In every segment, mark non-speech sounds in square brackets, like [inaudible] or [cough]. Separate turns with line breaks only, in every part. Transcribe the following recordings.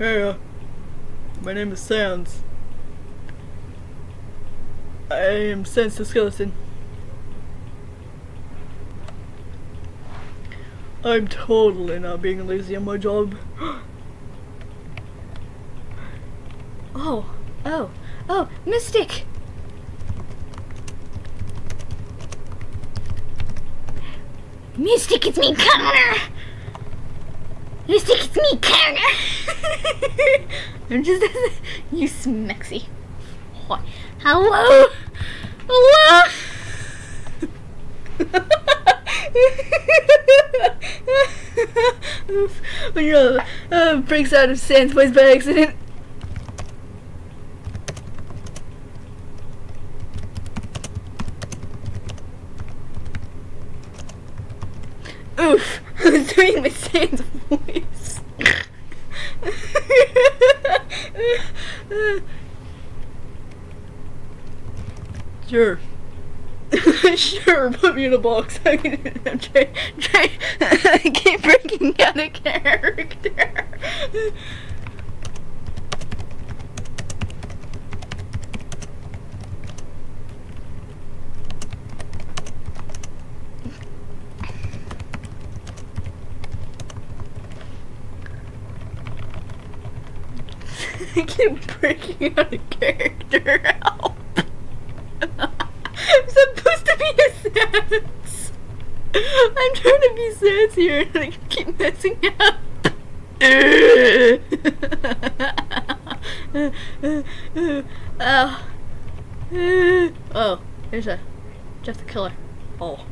Hey, uh, my name is Sans. I am Sans the Skeleton. I'm totally not being lazy on my job. [gasps]
Oh, oh, oh, Mystic! Mystic, it's me, Connor! Mystic, me! [laughs] I'm just, [laughs] you smexy. What? Hello? Hello? [laughs]
when your uh, breaks out of Sans voice by accident. Oof! I was doing my Sans voice. Sure. [laughs] sure, put me in a box. [laughs] I can trying, trying, [laughs] I keep breaking out of character. I keep breaking out of character. Help. I'm supposed to be a Sans. I'm trying to be Sans here and I keep messing up. oh. oh, there's a Jeff the Killer. Oh.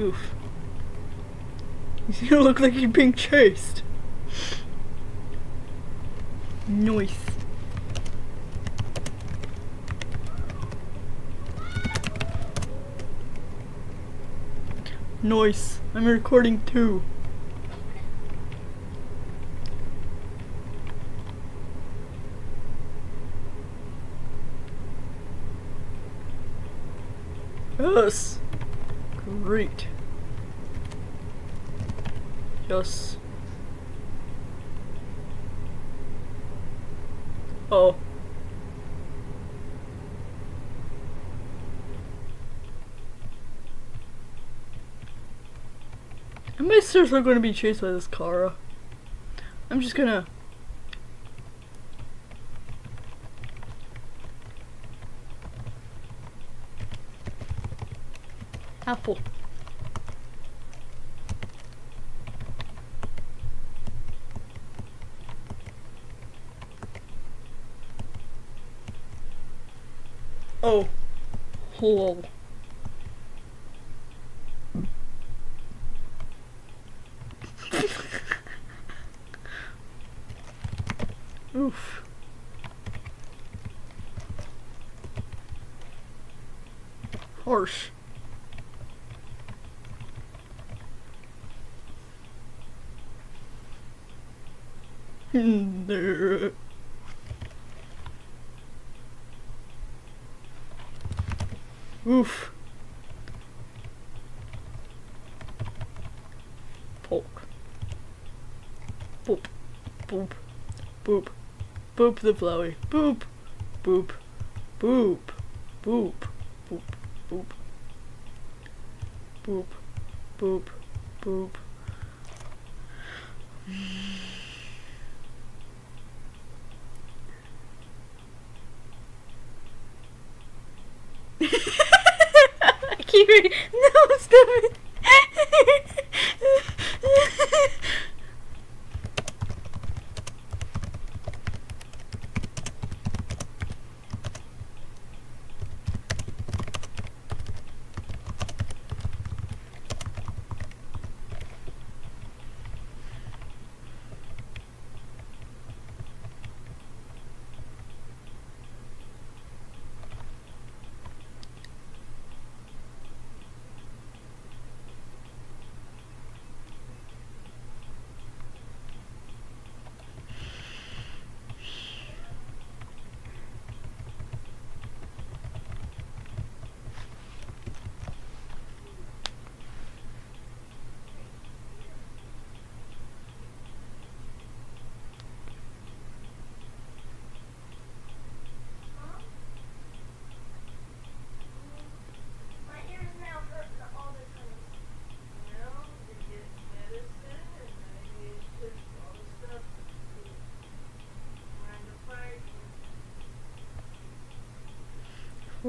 Oof. You look like you're being chased. Nice. Nice. I'm recording too. Yes. Great. Yes. Oh. Am I seriously going to be chased by this Kara? I'm just gonna... Apple. Oh. Hello. Oof. Harsh. [laughs] there. Oof. Poke. Boop. Boop. Boop. Boop the flowy. Boop. Boop. Boop. Boop. Boop. Boop. Boop. Boop. Boop. Kiri. [laughs] No, stop it.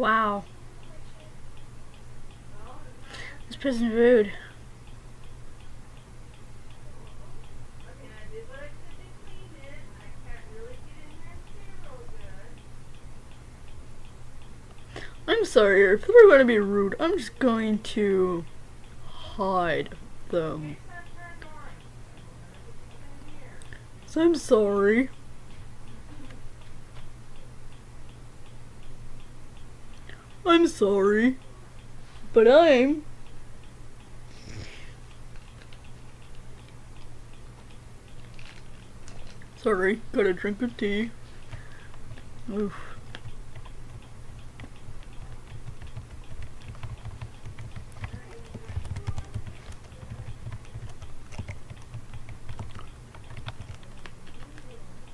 Wow. This person's rude. I'm sorry, if people are going to be rude, I'm just going to hide them. So I'm sorry. I'm sorry. But I'm Sorry, got a drink of tea. Oof.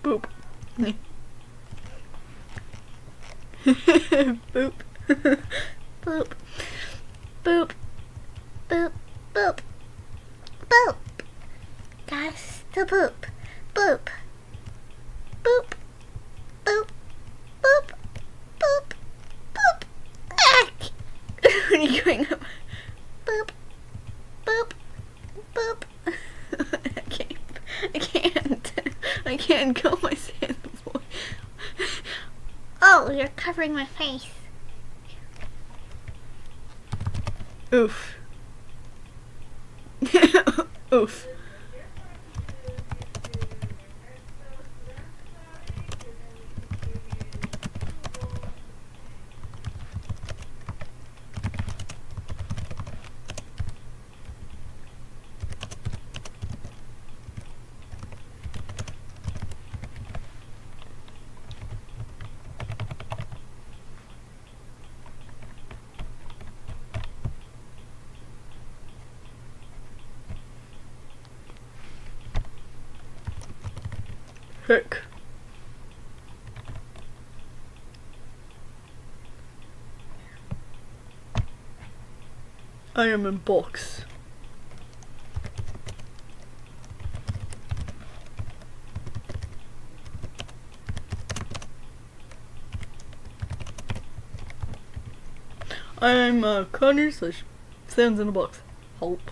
Boop. [laughs] Boop.
Boop. Boop. Boop. Boop. Boop. Guys, to boop. Boop. Boop. Boop. Boop. Boop. Boop. Ah!
what are you going up?
Boop. Boop. Boop.
I can't. I can't. I can't go my sand boy.
Oh, you're covering my face.
Oof. [laughs] Oof. Heck. I am in box. I'm uh, Connor slash in a box. Help.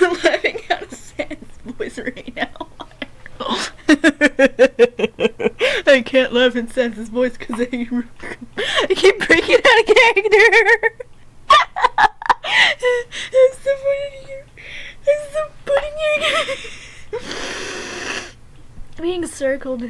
I'm [laughs] laughing out of Sans voice right now. [laughs] I can't laugh in Sans voice because I, I keep breaking out of character. [laughs] I'm so funny to you. I'm so funny you. Being circled.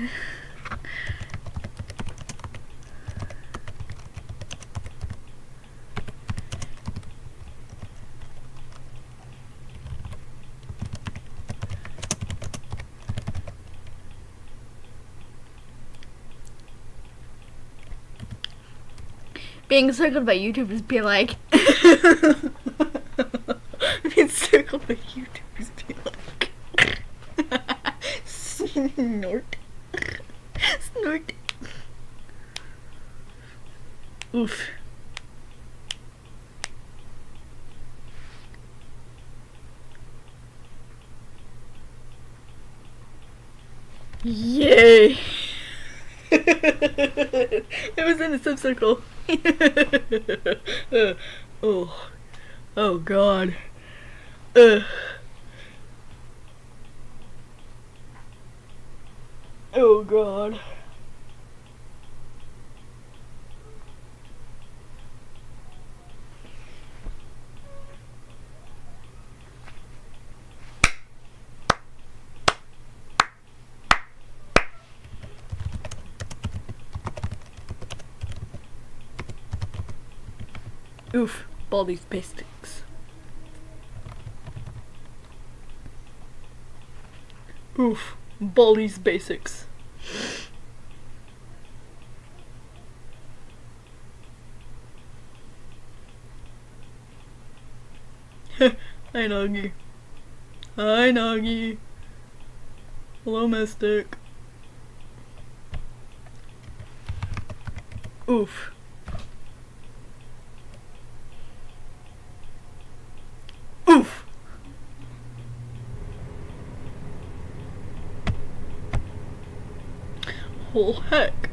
Being circled by YouTubers be like [laughs] Being circled by YouTubers be like [laughs] Snort. Snort. Oof. Yay! it was a subcircle. [laughs] oh, oh God. Uh. Oh God. Oof, Baldi's basics. Oof, Baldi's basics. Hi, Nagi. Hi, Nagi. Hello, Mystic. Oof. Oh heck.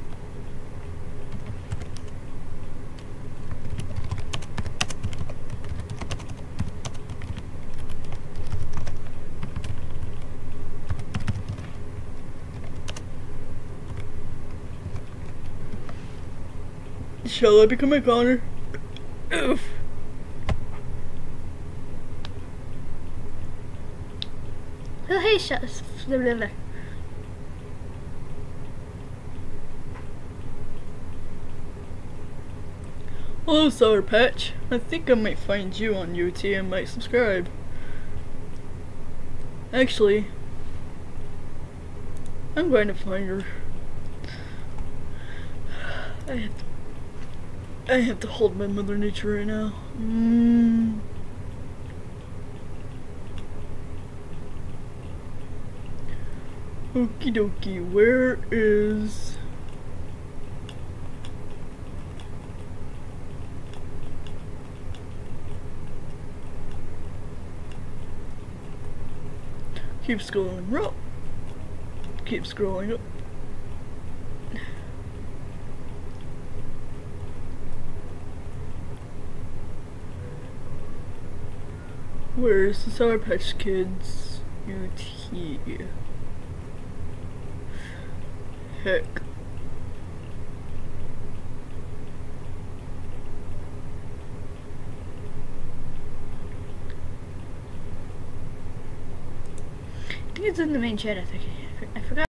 Shall I become a Connor? Oof.
Oh, hey, shush.
Hello, Sour Patch. I think I might find you on UT and might subscribe. Actually, I'm going to find her. I have to, I have to hold my mother nature right now. Mm. Okie dokie, where is... Keep scrolling up. Keep scrolling up. Where's the Sour Patch Kids UT? Heck. I think it's in the main chat, I think. I forgot.